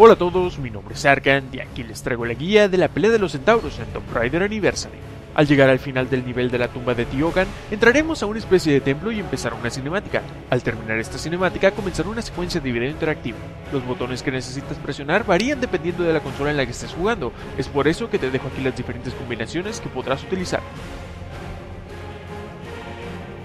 Hola a todos, mi nombre es Arkan y aquí les traigo la guía de la pelea de los centauros en Tomb Raider Anniversary. Al llegar al final del nivel de la tumba de Tiogan, entraremos a una especie de templo y empezará una cinemática. Al terminar esta cinemática comenzará una secuencia de video interactivo. Los botones que necesitas presionar varían dependiendo de la consola en la que estés jugando, es por eso que te dejo aquí las diferentes combinaciones que podrás utilizar.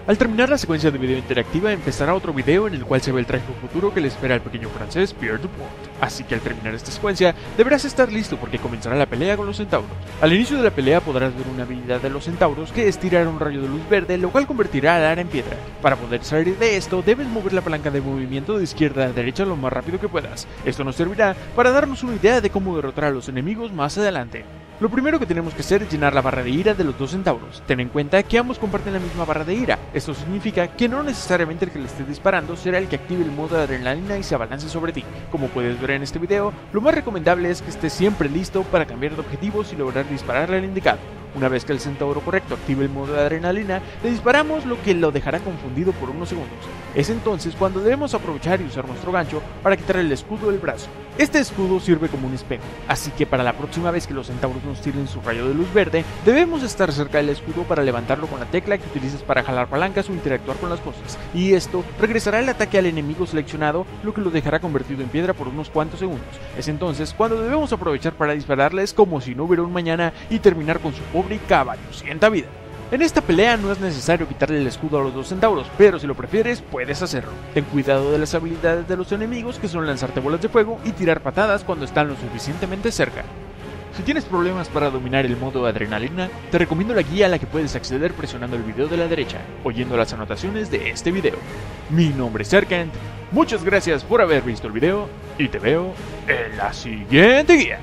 Al terminar la secuencia de video interactiva empezará otro video en el cual se ve el trágico futuro que le espera al pequeño francés Pierre Dupont. Así que al terminar esta secuencia deberás estar listo porque comenzará la pelea con los centauros. Al inicio de la pelea podrás ver una habilidad de los centauros que es tirar un rayo de luz verde lo cual convertirá al ara en piedra. Para poder salir de esto debes mover la palanca de movimiento de izquierda a derecha lo más rápido que puedas. Esto nos servirá para darnos una idea de cómo derrotar a los enemigos más adelante. Lo primero que tenemos que hacer es llenar la barra de ira de los dos centauros. Ten en cuenta que ambos comparten la misma barra de ira. Esto significa que no necesariamente el que le esté disparando será el que active el modo de adrenalina y se abalance sobre ti. Como puedes ver en este video, lo más recomendable es que estés siempre listo para cambiar de objetivos y lograr dispararle al indicado. Una vez que el centauro correcto active el modo de adrenalina, le disparamos lo que lo dejará confundido por unos segundos. Es entonces cuando debemos aprovechar y usar nuestro gancho para quitar el escudo del brazo. Este escudo sirve como un espejo, así que para la próxima vez que los centauros nos tiren su rayo de luz verde, debemos estar cerca del escudo para levantarlo con la tecla que utilizas para jalar palancas o interactuar con las cosas, y esto regresará el ataque al enemigo seleccionado, lo que lo dejará convertido en piedra por unos cuantos segundos. Es entonces cuando debemos aprovechar para dispararles como si no hubiera un mañana y terminar con su pobre y caballucienta vida. En esta pelea no es necesario quitarle el escudo a los dos centauros, pero si lo prefieres puedes hacerlo. Ten cuidado de las habilidades de los enemigos que son lanzarte bolas de fuego y tirar patadas cuando están lo suficientemente cerca. Si tienes problemas para dominar el modo adrenalina, te recomiendo la guía a la que puedes acceder presionando el video de la derecha, oyendo las anotaciones de este video. Mi nombre es Erkant, muchas gracias por haber visto el video y te veo en la siguiente guía.